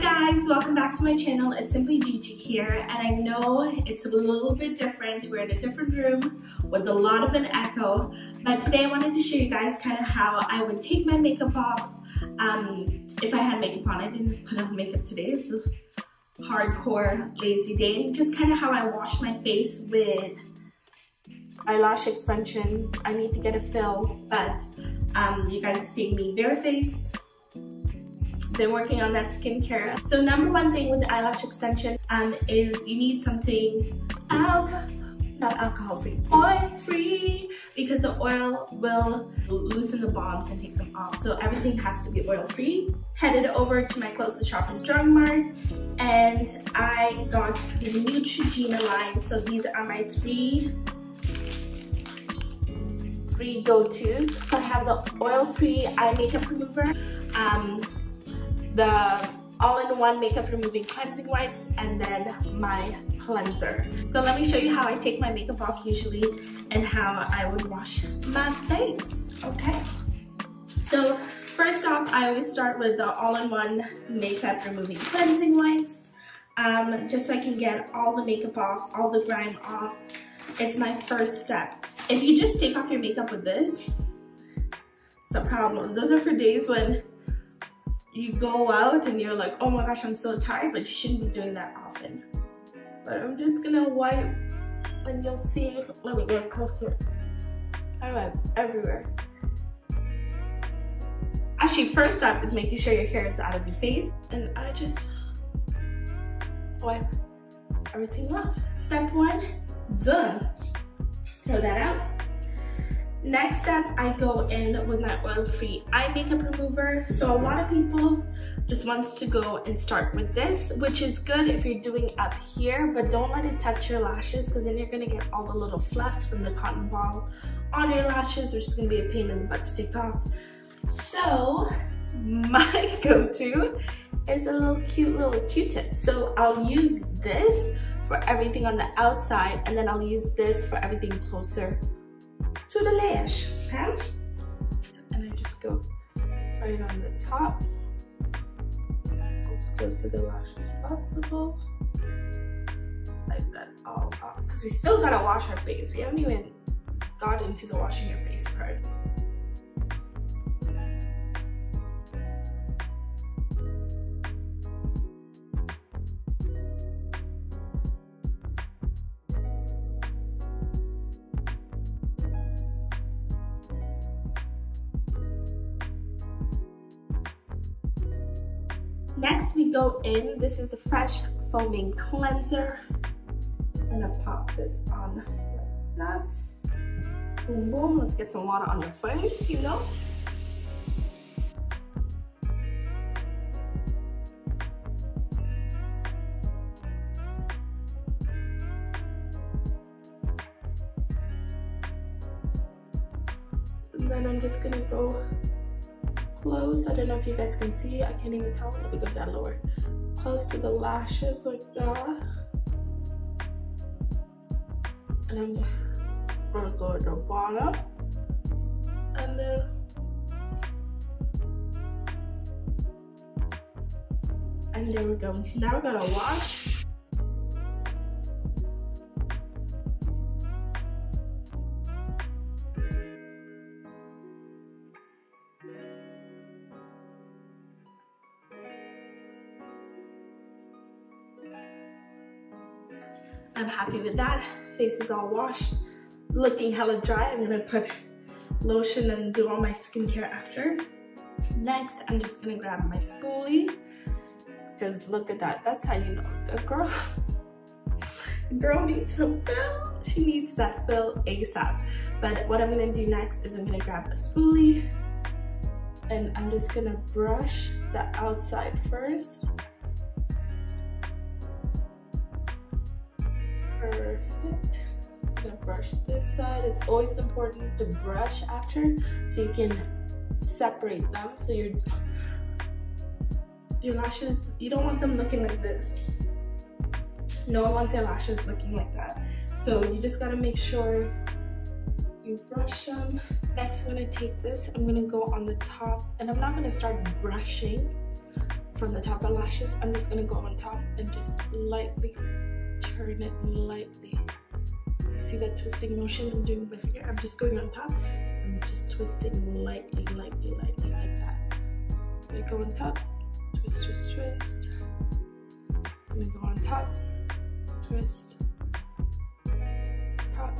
guys, welcome back to my channel. It's Simply Gigi here and I know it's a little bit different. We're in a different room with a lot of an echo but today I wanted to show you guys kind of how I would take my makeup off um, if I had makeup on. I didn't put on makeup today. It was a hardcore lazy day. Just kind of how I wash my face with eyelash extensions. I need to get a fill but um, you guys seeing me barefaced been working on that skincare. So number one thing with the eyelash extension um, is you need something alcohol, not alcohol free, oil free because the oil will loosen the bonds and take them off. So everything has to be oil free. Headed over to my closest Shoppers Drug Mart and I got the Neutrogena line. So these are my three three go-tos. So I have the oil-free eye makeup remover. Um, the all-in-one makeup removing cleansing wipes and then my cleanser. So let me show you how I take my makeup off usually and how I would wash my face, okay? So first off, I always start with the all-in-one makeup removing cleansing wipes um, just so I can get all the makeup off, all the grime off. It's my first step. If you just take off your makeup with this, it's a problem. Those are for days when you go out and you're like, oh my gosh, I'm so tired, but you shouldn't be doing that often. But I'm just gonna wipe and you'll see, let me get closer. I wipe everywhere. Actually, first step is making sure your hair is out of your face. And I just wipe everything off. Step one, done. Throw that out. Next step, I go in with my oil-free eye makeup remover. So a lot of people just wants to go and start with this, which is good if you're doing up here, but don't let it touch your lashes because then you're gonna get all the little fluffs from the cotton ball on your lashes, which is gonna be a pain in the butt to take off. So my go-to is a little cute little q-tip. So I'll use this for everything on the outside and then I'll use this for everything closer to the lash, okay? And I just go right on the top, as close to the lash as possible. Like that all off. Because we still gotta wash our face. We haven't even got into the washing your face part. Next we go in, this is a fresh foaming cleanser. I'm gonna pop this on like that. Boom, boom, let's get some water on your face, you know? And then I'm just gonna go close. I don't know if you guys can see. I can't even tell. Let me go down lower. Close to the lashes like that. And I'm gonna go to the bottom. And then and there we go. Now we're gonna wash I'm happy with that. Face is all washed, looking hella dry. I'm gonna put lotion and do all my skincare after. Next, I'm just gonna grab my spoolie because look at that. That's how you know a girl, a girl needs some fill. She needs that fill ASAP. But what I'm gonna do next is I'm gonna grab a spoolie and I'm just gonna brush the outside first. Perfect. I'm gonna brush this side. It's always important to brush after so you can separate them. So your your lashes, you don't want them looking like this. No one wants your lashes looking like that. So you just gotta make sure you brush them. Next, I'm gonna take this, I'm gonna go on the top, and I'm not gonna start brushing from the top of the lashes. I'm just gonna go on top and just lightly turn it lightly. You see that twisting motion I'm doing with my finger? I'm just going on top. I'm just twisting lightly, lightly, lightly, like that. So I go on top, twist, twist, twist. I'm gonna go on top, twist, top,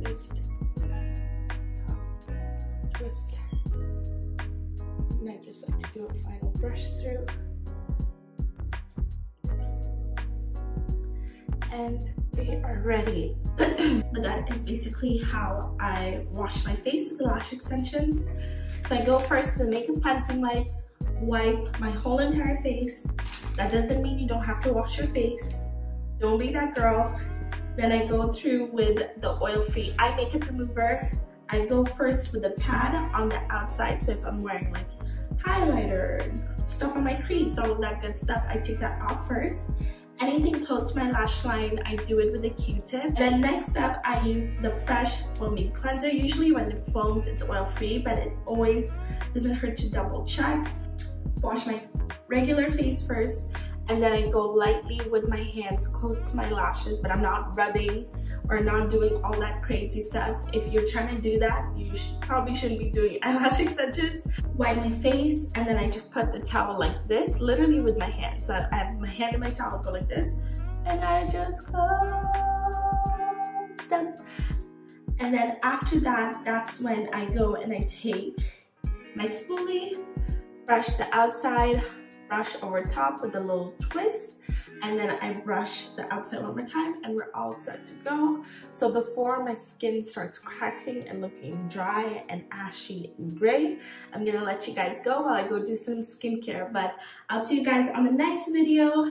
twist, top, twist. And I just like to do a final brush through. And they are ready. but that is basically how I wash my face with the lash extensions. So I go first with the makeup cleansing wipes, wipe my whole entire face. That doesn't mean you don't have to wash your face. Don't be that girl. Then I go through with the oil-free eye makeup remover. I go first with a pad on the outside. So if I'm wearing like highlighter, stuff on my crease, all of that good stuff, I take that off first. Anything close to my lash line, I do it with a Q-tip. Then next up, I use the Fresh Foaming Cleanser. Usually when it foams, it's oil-free, but it always doesn't hurt to double check. Wash my regular face first, and then I go lightly with my hands close to my lashes, but I'm not rubbing or not doing all that crazy stuff. If you're trying to do that, you should, probably shouldn't be doing eyelash extensions. Wipe my face and then I just put the towel like this, literally with my hand. So I have my hand in my towel, go like this, and I just close them. And then after that, that's when I go and I take my spoolie, brush the outside, brush over top with a little twist and then I brush the outside one more time and we're all set to go. So before my skin starts cracking and looking dry and ashy and gray, I'm gonna let you guys go while I go do some skincare. But I'll see you guys on the next video.